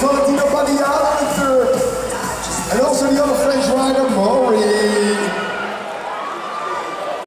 as well as Dino Padilla and also the other